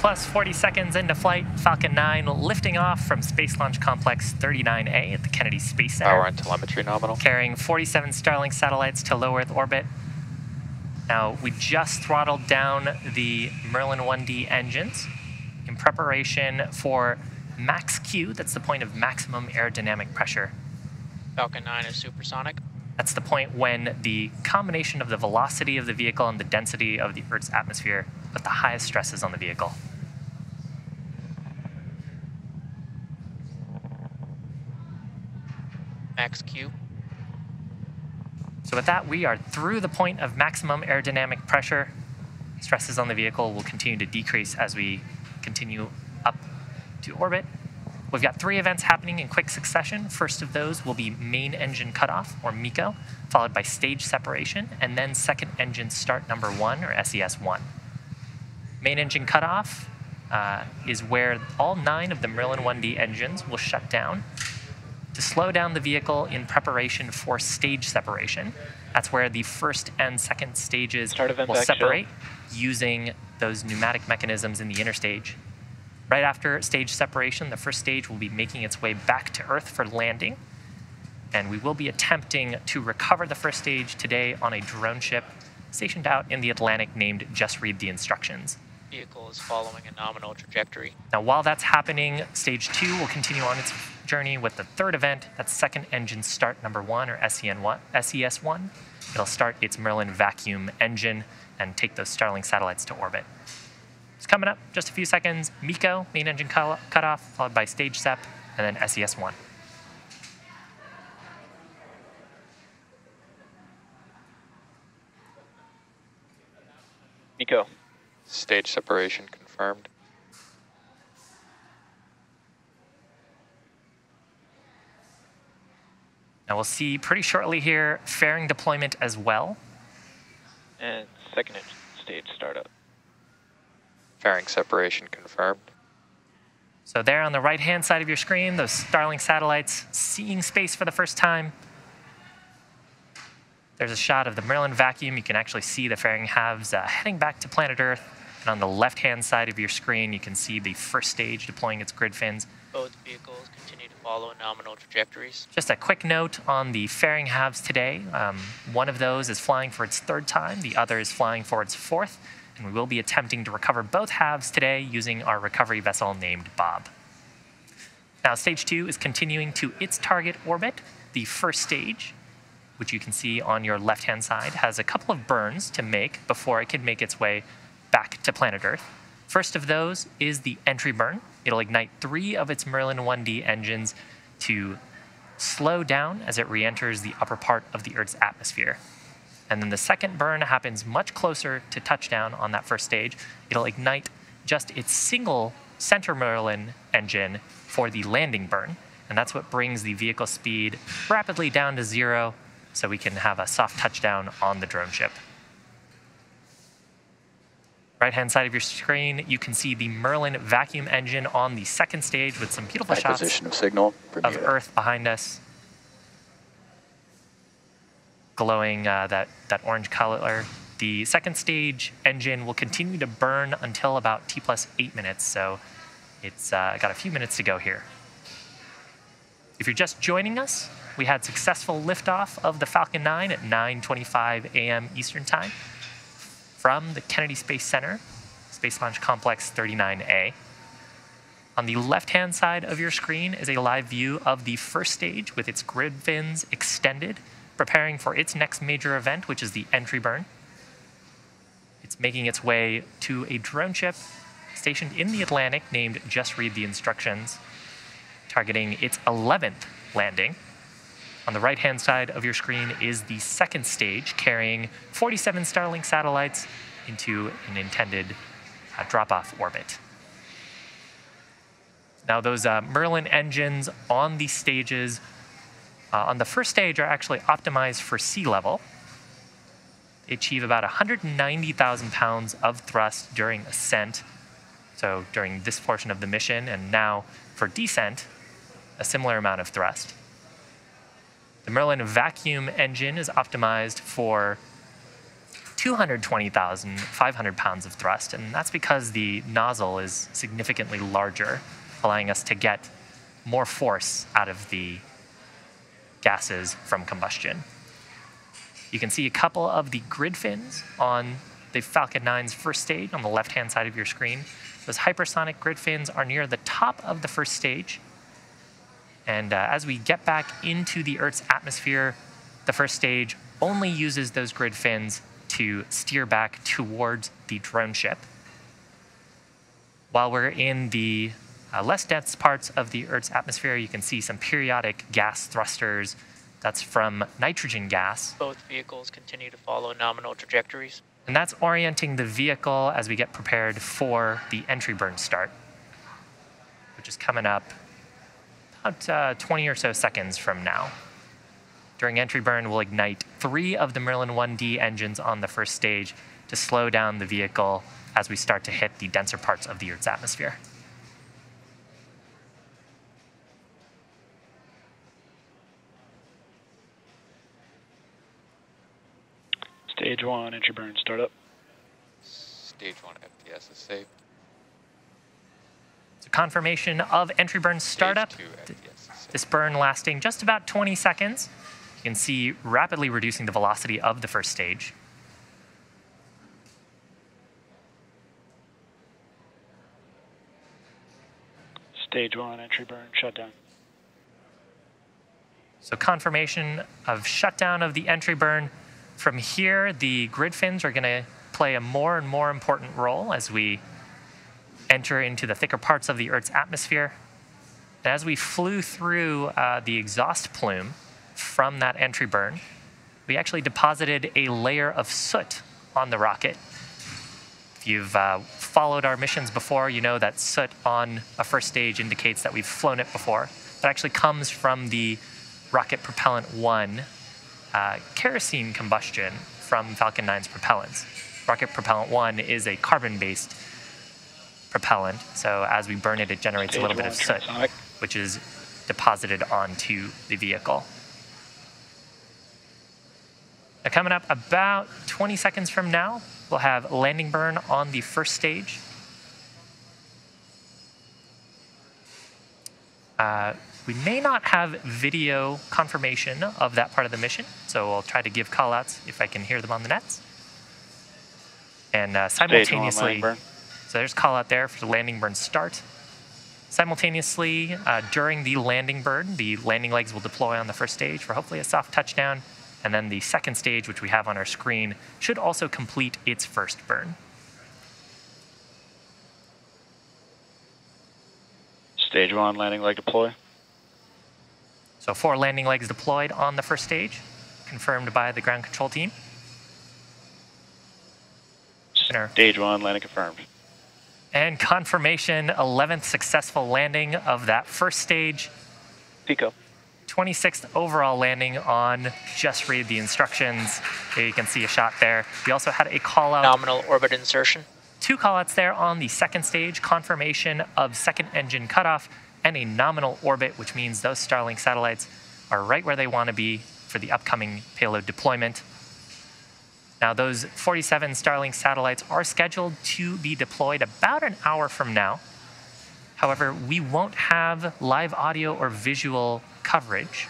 Plus 40 seconds into flight, Falcon 9 lifting off from Space Launch Complex 39A at the Kennedy Space Center. Power and telemetry nominal. Carrying 47 Starlink satellites to low Earth orbit. Now, we just throttled down the Merlin 1D engines in preparation for max Q. That's the point of maximum aerodynamic pressure. Falcon 9 is supersonic. That's the point when the combination of the velocity of the vehicle and the density of the Earth's atmosphere put the highest stresses on the vehicle. Max Q. So with that, we are through the point of maximum aerodynamic pressure. Stresses on the vehicle will continue to decrease as we continue up to orbit. We've got three events happening in quick succession. First of those will be main engine cutoff, or MECO, followed by stage separation, and then second engine start number one, or SES1. Main engine cutoff uh, is where all nine of the Merlin 1D engines will shut down to slow down the vehicle in preparation for stage separation. That's where the first and second stages will separate using those pneumatic mechanisms in the interstage. Right after stage separation, the first stage will be making its way back to Earth for landing. And we will be attempting to recover the first stage today on a drone ship stationed out in the Atlantic named Just Read the Instructions. Vehicle is following a nominal trajectory. Now, while that's happening, stage two will continue on its journey with the third event. That's second engine start number one, or SEN1, SES1. It'll start its Merlin vacuum engine and take those Starlink satellites to orbit. It's coming up, just a few seconds. MECO, main engine cut cutoff, followed by stage SEP, and then SES1. Stage separation confirmed. Now we'll see pretty shortly here fairing deployment as well. And second stage startup. Fairing separation confirmed. So there on the right-hand side of your screen, those Starlink satellites seeing space for the first time. There's a shot of the Merlin vacuum. You can actually see the fairing halves uh, heading back to planet Earth. And on the left-hand side of your screen, you can see the first stage deploying its grid fins. Both vehicles continue to follow nominal trajectories. Just a quick note on the fairing halves today. Um, one of those is flying for its third time. The other is flying for its fourth. And we will be attempting to recover both halves today using our recovery vessel named Bob. Now, stage two is continuing to its target orbit. The first stage, which you can see on your left-hand side, has a couple of burns to make before it can make its way back to planet Earth. First of those is the entry burn. It'll ignite three of its Merlin 1D engines to slow down as it re-enters the upper part of the Earth's atmosphere. And then the second burn happens much closer to touchdown on that first stage. It'll ignite just its single center Merlin engine for the landing burn. And that's what brings the vehicle speed rapidly down to zero so we can have a soft touchdown on the drone ship. Right hand side of your screen, you can see the Merlin vacuum engine on the second stage with some beautiful shots of signal. of Earth behind us, glowing uh, that, that orange color. The second stage engine will continue to burn until about T plus eight minutes, so it's uh, got a few minutes to go here. If you're just joining us, we had successful liftoff of the Falcon 9 at 9:25 a.m. Eastern Time from the Kennedy Space Center, Space Launch Complex 39A. On the left-hand side of your screen is a live view of the first stage with its grid fins extended, preparing for its next major event, which is the entry burn. It's making its way to a drone ship stationed in the Atlantic named Just Read the Instructions, targeting its 11th landing. On the right-hand side of your screen is the second stage, carrying 47 Starlink satellites into an intended uh, drop-off orbit. Now, those uh, Merlin engines on the stages, uh, on the first stage, are actually optimized for sea level. They achieve about 190,000 pounds of thrust during ascent, so during this portion of the mission, and now for descent, a similar amount of thrust. The Merlin vacuum engine is optimized for 220,500 pounds of thrust, and that's because the nozzle is significantly larger, allowing us to get more force out of the gases from combustion. You can see a couple of the grid fins on the Falcon 9's first stage on the left-hand side of your screen. Those hypersonic grid fins are near the top of the first stage. And uh, as we get back into the Earth's atmosphere, the first stage only uses those grid fins to steer back towards the drone ship. While we're in the uh, less dense parts of the Earth's atmosphere, you can see some periodic gas thrusters. That's from nitrogen gas. Both vehicles continue to follow nominal trajectories. And that's orienting the vehicle as we get prepared for the entry burn start, which is coming up about uh, 20 or so seconds from now. During entry burn, we'll ignite three of the Merlin 1D engines on the first stage to slow down the vehicle as we start to hit the denser parts of the Earth's atmosphere. Stage one, entry burn, startup. Stage one FTS is safe. So confirmation of entry burn startup. Stage two FTS is safe. This burn lasting just about 20 seconds. You can see rapidly reducing the velocity of the first stage. Stage one, entry burn, shutdown. So confirmation of shutdown of the entry burn. From here, the grid fins are going to play a more and more important role as we enter into the thicker parts of the Earth's atmosphere. And as we flew through uh, the exhaust plume from that entry burn, we actually deposited a layer of soot on the rocket. If you've uh, followed our missions before, you know that soot on a first stage indicates that we've flown it before. That actually comes from the Rocket Propellant 1 uh, kerosene combustion from Falcon 9's propellants. Rocket Propellant 1 is a carbon-based propellant, so as we burn it, it generates a little bit of soot, which is deposited onto the vehicle. Now, coming up about 20 seconds from now, we'll have landing burn on the first stage. Uh, we may not have video confirmation of that part of the mission, so I'll try to give callouts if I can hear them on the nets. And uh, simultaneously. So there's call out there for the landing burn start. Simultaneously, uh, during the landing burn, the landing legs will deploy on the first stage for hopefully a soft touchdown. And then the second stage, which we have on our screen, should also complete its first burn. Stage one, landing leg deploy. So four landing legs deployed on the first stage, confirmed by the ground control team. Center. Stage one, landing confirmed. And confirmation, 11th successful landing of that first stage. Pico. 26th overall landing on Just Read the Instructions. Here you can see a shot there. We also had a call out, Nominal orbit insertion. two call outs there on the second stage, confirmation of second engine cutoff and a nominal orbit, which means those Starlink satellites are right where they want to be for the upcoming payload deployment. Now, those 47 Starlink satellites are scheduled to be deployed about an hour from now. However, we won't have live audio or visual coverage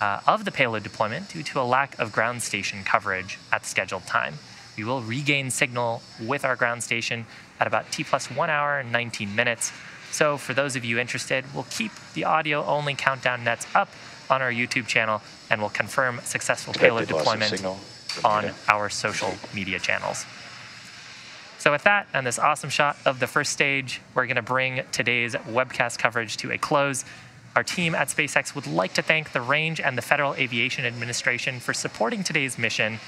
uh, of the payload deployment due to a lack of ground station coverage at the scheduled time. We will regain signal with our ground station at about T plus one hour and 19 minutes. So, for those of you interested, we'll keep the audio only countdown nets up on our YouTube channel, and we'll confirm successful payload deployment on our social media channels. So with that and this awesome shot of the first stage, we're going to bring today's webcast coverage to a close. Our team at SpaceX would like to thank the Range and the Federal Aviation Administration for supporting today's mission.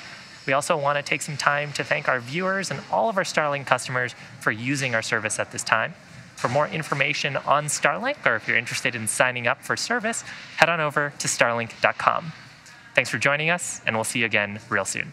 We also want to take some time to thank our viewers and all of our Starlink customers for using our service at this time. For more information on Starlink, or if you're interested in signing up for service, head on over to starlink.com. Thanks for joining us, and we'll see you again real soon.